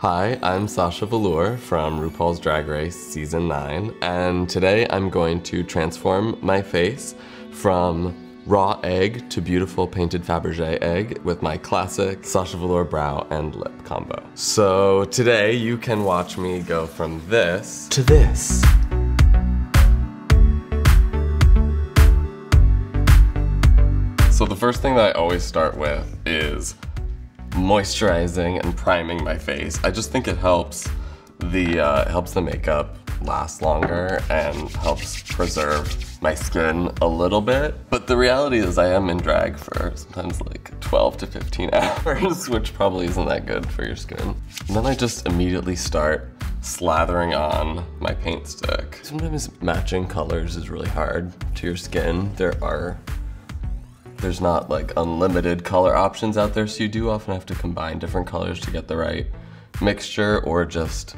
Hi, I'm Sasha Velour from RuPaul's Drag Race Season 9, and today I'm going to transform my face from raw egg to beautiful painted Fabergé egg with my classic Sasha Velour brow and lip combo. So today you can watch me go from this to this. So the first thing that I always start with is moisturizing and priming my face. I just think it helps the uh, helps the makeup last longer and helps preserve my skin a little bit. But the reality is I am in drag for sometimes like 12 to 15 hours, which probably isn't that good for your skin. And then I just immediately start slathering on my paint stick. Sometimes matching colors is really hard to your skin. There are there's not like unlimited color options out there, so you do often have to combine different colors to get the right mixture or just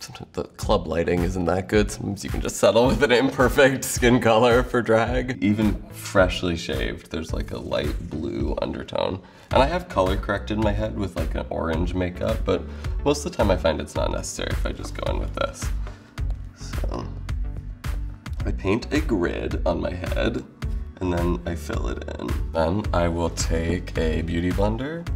sometimes the club lighting isn't that good. Sometimes you can just settle with an imperfect skin color for drag. Even freshly shaved, there's like a light blue undertone. And I have color corrected my head with like an orange makeup, but most of the time I find it's not necessary if I just go in with this. So I paint a grid on my head and then I fill it in. Then I will take a beauty blender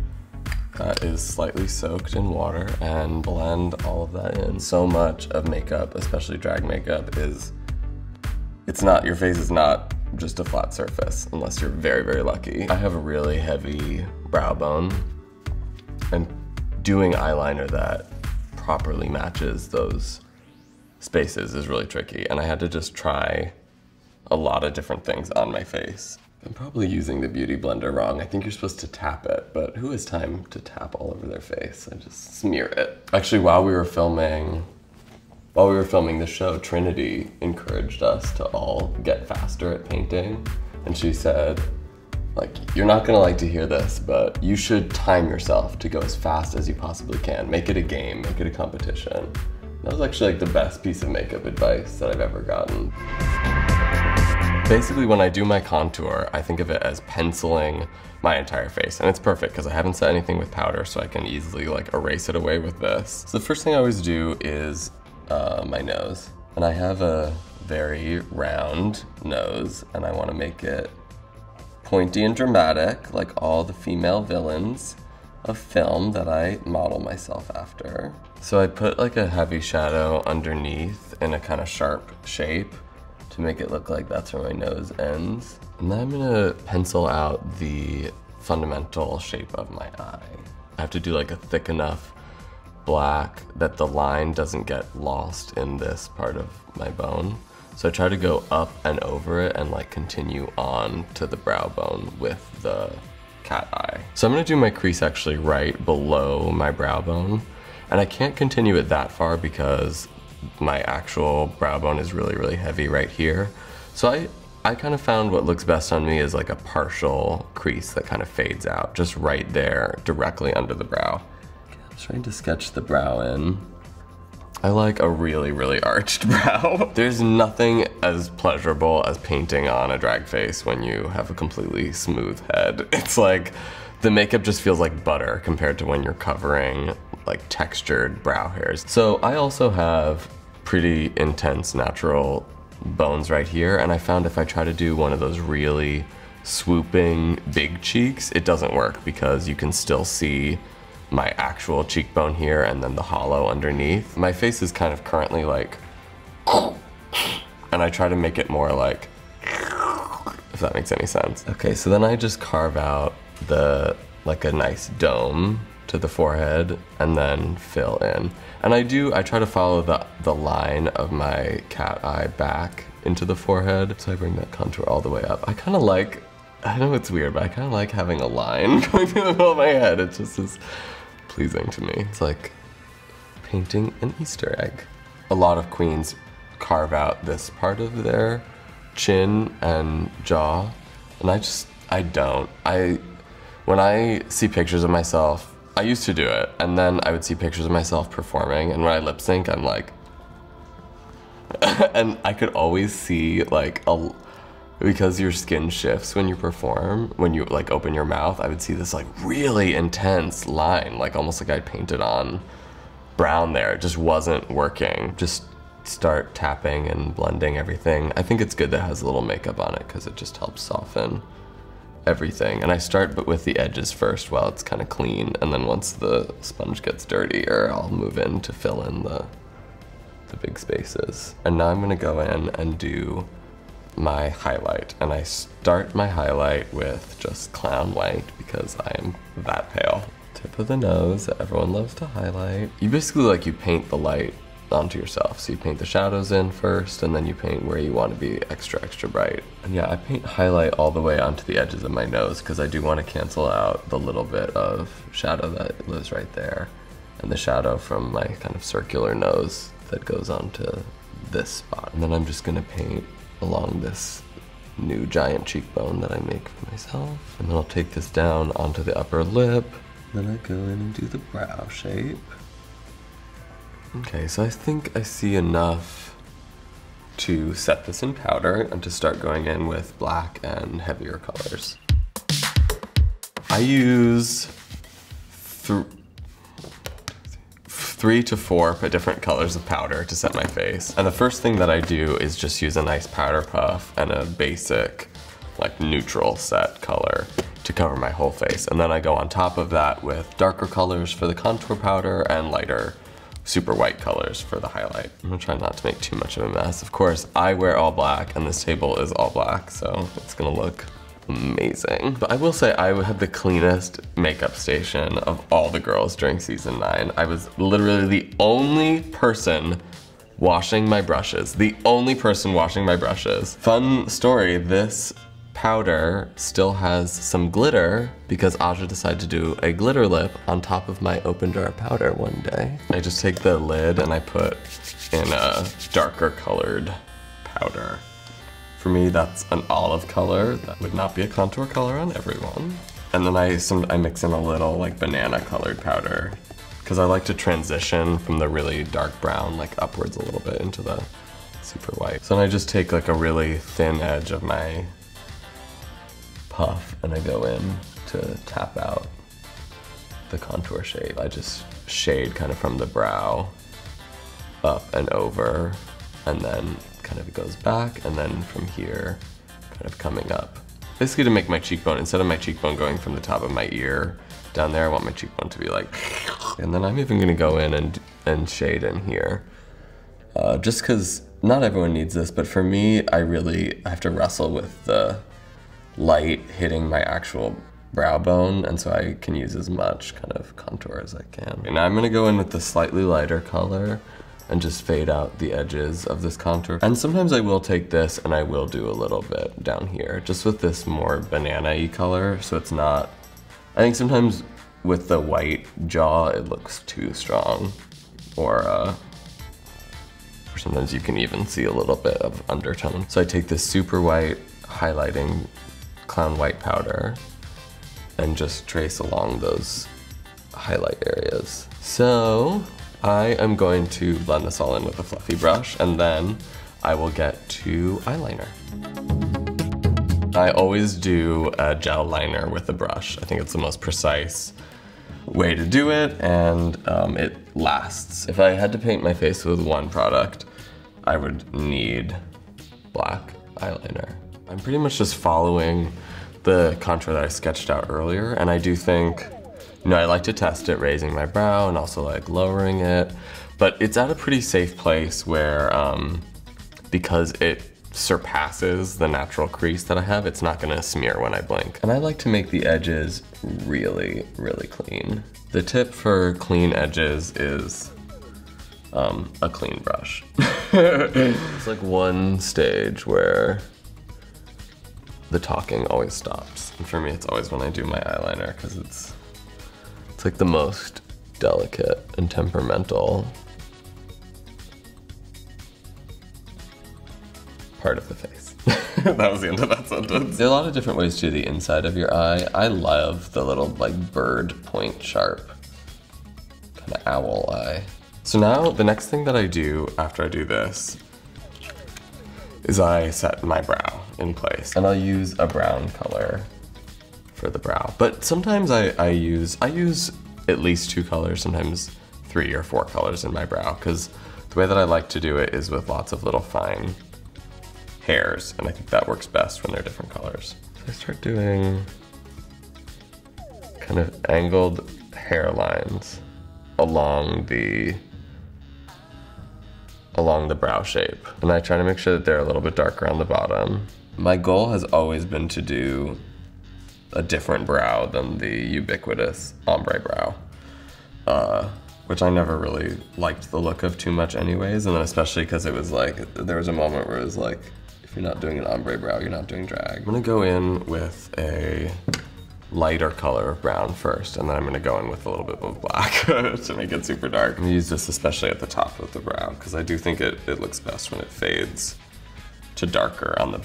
that is slightly soaked in water and blend all of that in. So much of makeup, especially drag makeup, is, it's not, your face is not just a flat surface unless you're very, very lucky. I have a really heavy brow bone and doing eyeliner that properly matches those spaces is really tricky. And I had to just try a lot of different things on my face. I'm probably using the Beauty Blender wrong. I think you're supposed to tap it, but who has time to tap all over their face? I just smear it. Actually, while we were filming, while we were filming the show, Trinity encouraged us to all get faster at painting. And she said, like, you're not gonna like to hear this, but you should time yourself to go as fast as you possibly can. Make it a game, make it a competition. That was actually like the best piece of makeup advice that I've ever gotten. Basically, when I do my contour, I think of it as penciling my entire face. And it's perfect because I haven't set anything with powder, so I can easily like erase it away with this. So the first thing I always do is uh, my nose. And I have a very round nose, and I want to make it pointy and dramatic, like all the female villains of film that I model myself after. So I put like a heavy shadow underneath in a kind of sharp shape to make it look like that's where my nose ends. And then I'm gonna pencil out the fundamental shape of my eye. I have to do like a thick enough black that the line doesn't get lost in this part of my bone. So I try to go up and over it and like continue on to the brow bone with the cat eye. So I'm gonna do my crease actually right below my brow bone. And I can't continue it that far because my actual brow bone is really, really heavy right here. So I, I kind of found what looks best on me is like a partial crease that kind of fades out, just right there, directly under the brow. I'm trying to sketch the brow in. I like a really, really arched brow. There's nothing as pleasurable as painting on a drag face when you have a completely smooth head. It's like, the makeup just feels like butter compared to when you're covering like textured brow hairs. So I also have pretty intense natural bones right here and I found if I try to do one of those really swooping big cheeks, it doesn't work because you can still see my actual cheekbone here and then the hollow underneath. My face is kind of currently like, and I try to make it more like, if that makes any sense. Okay, so then I just carve out the, like a nice dome to the forehead and then fill in. And I do, I try to follow the, the line of my cat eye back into the forehead. So I bring that contour all the way up. I kind of like, I know it's weird, but I kind of like having a line going through the middle of my head. It just is pleasing to me. It's like painting an Easter egg. A lot of queens carve out this part of their chin and jaw, and I just, I don't. I, when I see pictures of myself I used to do it, and then I would see pictures of myself performing, and when I lip sync, I'm like, and I could always see like a, because your skin shifts when you perform, when you like open your mouth, I would see this like really intense line, like almost like I painted on brown there. It just wasn't working. Just start tapping and blending everything. I think it's good that it has a little makeup on it because it just helps soften everything. And I start but with the edges first while it's kind of clean. And then once the sponge gets dirtier, I'll move in to fill in the, the big spaces. And now I'm gonna go in and do my highlight. And I start my highlight with just clown white because I am that pale. Tip of the nose that everyone loves to highlight. You basically like you paint the light onto yourself. So you paint the shadows in first and then you paint where you want to be extra, extra bright. And yeah, I paint highlight all the way onto the edges of my nose because I do want to cancel out the little bit of shadow that lives right there and the shadow from my kind of circular nose that goes onto this spot. And then I'm just gonna paint along this new giant cheekbone that I make for myself. And then I'll take this down onto the upper lip. Then I go in and do the brow shape. Okay, so I think I see enough to set this in powder and to start going in with black and heavier colors. I use th three to four different colors of powder to set my face. And the first thing that I do is just use a nice powder puff and a basic like neutral set color to cover my whole face. And then I go on top of that with darker colors for the contour powder and lighter super white colors for the highlight. I'm gonna try not to make too much of a mess. Of course, I wear all black and this table is all black, so it's gonna look amazing. But I will say I had the cleanest makeup station of all the girls during season nine. I was literally the only person washing my brushes. The only person washing my brushes. Fun story, this powder still has some glitter because Aja decided to do a glitter lip on top of my open jar powder one day. I just take the lid and I put in a darker colored powder. For me, that's an olive color. That would not be a contour color on everyone. And then I, some, I mix in a little like banana colored powder because I like to transition from the really dark brown like upwards a little bit into the super white. So then I just take like a really thin edge of my puff and I go in to tap out the contour shape. I just shade kind of from the brow up and over and then kind of it goes back and then from here kind of coming up. Basically to make my cheekbone, instead of my cheekbone going from the top of my ear down there, I want my cheekbone to be like, and then I'm even gonna go in and, and shade in here. Uh, just cause not everyone needs this, but for me, I really have to wrestle with the light hitting my actual brow bone, and so I can use as much kind of contour as I can. And I'm gonna go in with the slightly lighter color and just fade out the edges of this contour. And sometimes I will take this and I will do a little bit down here, just with this more banana-y color, so it's not, I think sometimes with the white jaw, it looks too strong, or, uh, or sometimes you can even see a little bit of undertone. So I take this super white highlighting clown white powder and just trace along those highlight areas. So I am going to blend this all in with a fluffy brush and then I will get to eyeliner. I always do a gel liner with a brush. I think it's the most precise way to do it and um, it lasts. If I had to paint my face with one product, I would need black eyeliner. I'm pretty much just following the contour that I sketched out earlier, and I do think, you know, I like to test it raising my brow and also like lowering it, but it's at a pretty safe place where, um, because it surpasses the natural crease that I have, it's not gonna smear when I blink. And I like to make the edges really, really clean. The tip for clean edges is um, a clean brush. it's like one stage where the talking always stops. And for me, it's always when I do my eyeliner because it's it's like the most delicate and temperamental part of the face. that was the end of that sentence. There are a lot of different ways to do the inside of your eye. I love the little like bird point sharp kind of owl eye. So now the next thing that I do after I do this is I set my brow in place. And I'll use a brown color for the brow. But sometimes I, I use, I use at least two colors, sometimes three or four colors in my brow because the way that I like to do it is with lots of little fine hairs, and I think that works best when they're different colors. So I start doing kind of angled hairlines along the along the brow shape. And I try to make sure that they're a little bit darker on the bottom. My goal has always been to do a different brow than the ubiquitous ombre brow. Uh, which I never really liked the look of too much anyways, and then especially because it was like, there was a moment where it was like, if you're not doing an ombre brow, you're not doing drag. I'm gonna go in with a lighter color of brown first, and then I'm gonna go in with a little bit of black to make it super dark. I'm gonna use this especially at the top of the brow, because I do think it, it looks best when it fades to darker on the,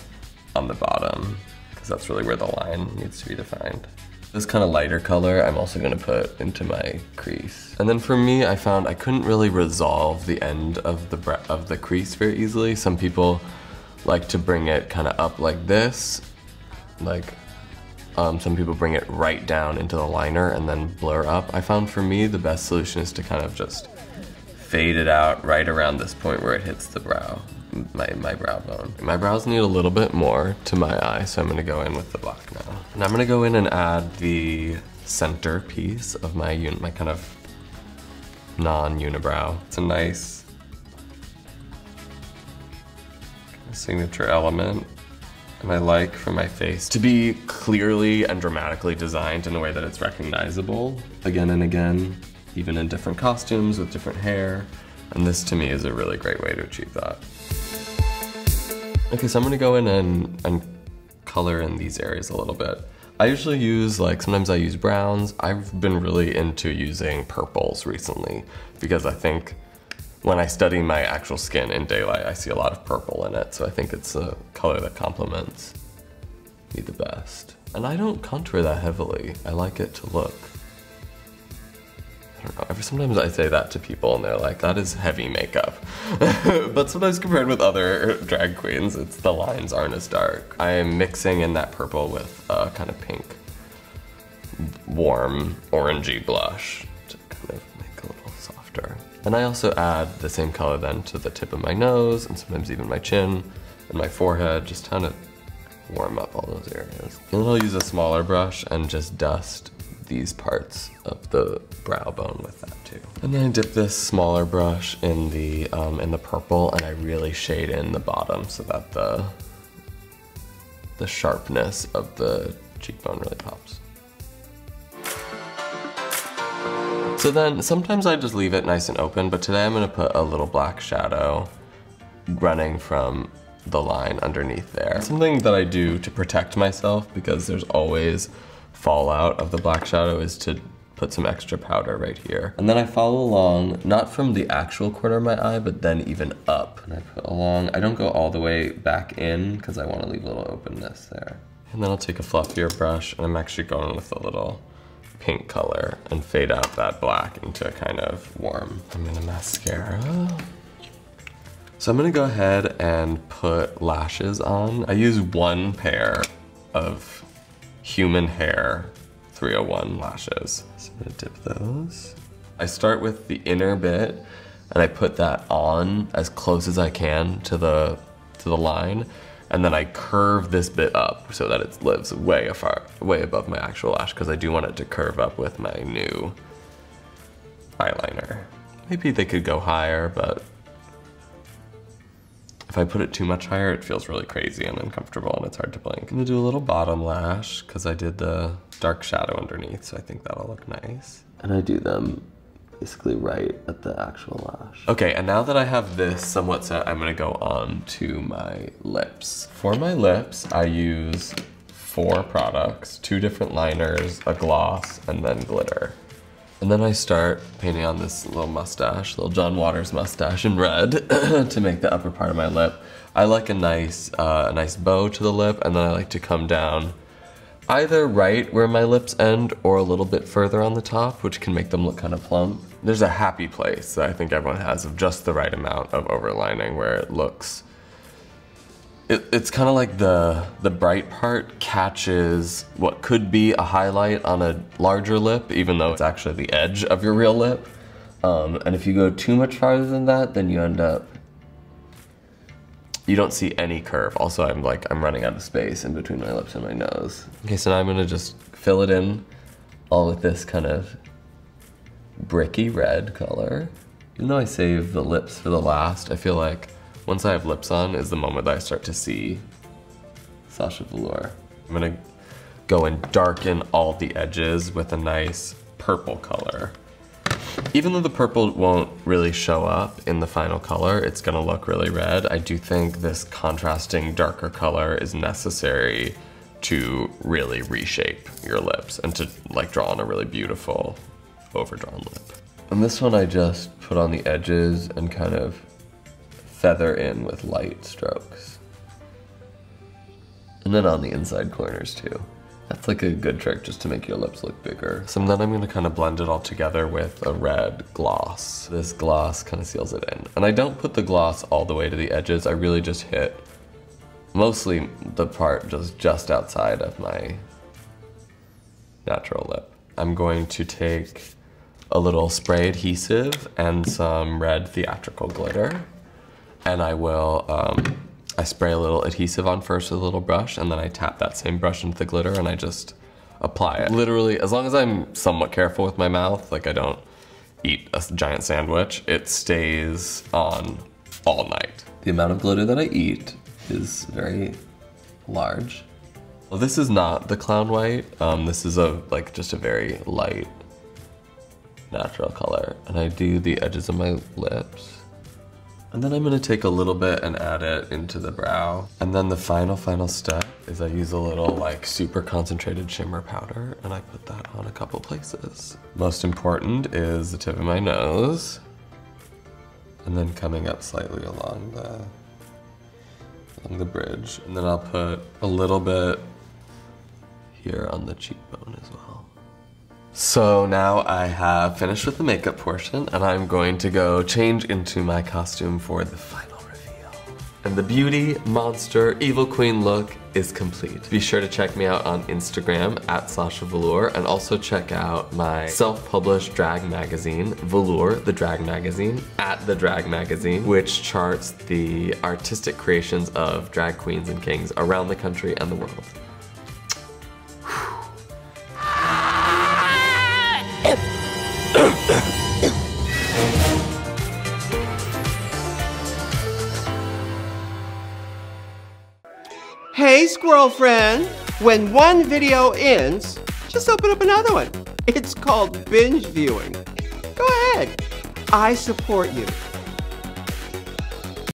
on the bottom, because that's really where the line needs to be defined. This kind of lighter color I'm also gonna put into my crease. And then for me, I found I couldn't really resolve the end of the of the crease very easily. Some people like to bring it kind of up like this. Like um, some people bring it right down into the liner and then blur up. I found for me, the best solution is to kind of just fade it out right around this point where it hits the brow my, my brow bone. My brows need a little bit more to my eye, so I'm gonna go in with the black now. And I'm gonna go in and add the center piece of my, my kind of non-unibrow. It's a nice signature element and I like for my face to be clearly and dramatically designed in a way that it's recognizable again and again, even in different costumes with different hair. And this to me is a really great way to achieve that. Okay, so I'm gonna go in and, and color in these areas a little bit. I usually use, like, sometimes I use browns. I've been really into using purples recently because I think when I study my actual skin in daylight, I see a lot of purple in it. So I think it's a color that complements me the best. And I don't contour that heavily. I like it to look I don't know, sometimes I say that to people and they're like, that is heavy makeup. but sometimes compared with other drag queens, it's the lines aren't as dark. I am mixing in that purple with a kind of pink, warm, orangey blush to kind of make a little softer. And I also add the same color then to the tip of my nose and sometimes even my chin and my forehead, just kind of warm up all those areas. And I'll use a smaller brush and just dust these parts of the brow bone with that too. And then I dip this smaller brush in the um, in the purple and I really shade in the bottom so that the the sharpness of the cheekbone really pops. So then sometimes I just leave it nice and open, but today I'm gonna put a little black shadow running from the line underneath there. Something that I do to protect myself because there's always fallout of the black shadow is to put some extra powder right here. And then I follow along, not from the actual corner of my eye, but then even up. And I put along, I don't go all the way back in because I want to leave a little openness there. And then I'll take a fluffier brush and I'm actually going with a little pink color and fade out that black into a kind of warm. I'm gonna mascara. So I'm gonna go ahead and put lashes on. I use one pair of human hair 301 lashes. So I'm gonna dip those. I start with the inner bit and I put that on as close as I can to the to the line and then I curve this bit up so that it lives way afar, way above my actual lash because I do want it to curve up with my new eyeliner. Maybe they could go higher, but if I put it too much higher, it feels really crazy and uncomfortable and it's hard to blink. I'm gonna do a little bottom lash because I did the dark shadow underneath, so I think that'll look nice. And I do them basically right at the actual lash. Okay, and now that I have this somewhat set, I'm gonna go on to my lips. For my lips, I use four products, two different liners, a gloss, and then glitter. And then I start painting on this little mustache, little John Waters mustache in red to make the upper part of my lip. I like a nice, uh, a nice bow to the lip and then I like to come down either right where my lips end or a little bit further on the top, which can make them look kind of plump. There's a happy place that I think everyone has of just the right amount of overlining where it looks it, it's kind of like the, the bright part catches what could be a highlight on a larger lip, even though it's actually the edge of your real lip. Um, and if you go too much farther than that, then you end up you don't see any curve. Also, I'm like, I'm running out of space in between my lips and my nose. Okay, so now I'm gonna just fill it in all with this kind of bricky red color. Even though I save the lips for the last, I feel like once I have lips on is the moment that I start to see Sasha Velour. I'm gonna go and darken all the edges with a nice purple color. Even though the purple won't really show up in the final color, it's gonna look really red. I do think this contrasting darker color is necessary to really reshape your lips and to like draw on a really beautiful overdrawn lip. And this one I just put on the edges and kind of feather in with light strokes. And then on the inside corners too. That's like a good trick just to make your lips look bigger. So then I'm gonna kind of blend it all together with a red gloss. This gloss kind of seals it in. And I don't put the gloss all the way to the edges. I really just hit mostly the part just, just outside of my natural lip. I'm going to take a little spray adhesive and some red theatrical glitter. And I will um, I spray a little adhesive on first with a little brush and then I tap that same brush into the glitter and I just apply it. Literally, as long as I'm somewhat careful with my mouth, like I don't eat a giant sandwich, it stays on all night. The amount of glitter that I eat is very large. Well, this is not the clown white. Um, this is a like just a very light natural color. And I do the edges of my lips. And then I'm gonna take a little bit and add it into the brow. And then the final, final step is I use a little like super concentrated shimmer powder and I put that on a couple places. Most important is the tip of my nose. And then coming up slightly along the, along the bridge. And then I'll put a little bit here on the cheekbone as well. So now I have finished with the makeup portion and I'm going to go change into my costume for the final reveal. And the beauty, monster, evil queen look is complete. Be sure to check me out on Instagram at Sasha Velour and also check out my self-published drag magazine, Velour, the drag magazine, at the drag magazine, which charts the artistic creations of drag queens and kings around the country and the world. Squirrel friend! When one video ends, just open up another one. It's called binge viewing. Go ahead. I support you.